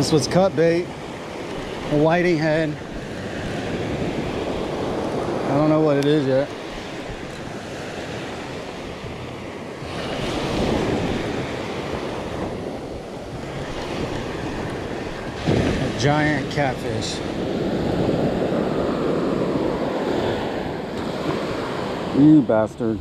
This was cut bait, a whiting head. I don't know what it is yet. A giant catfish. You bastard.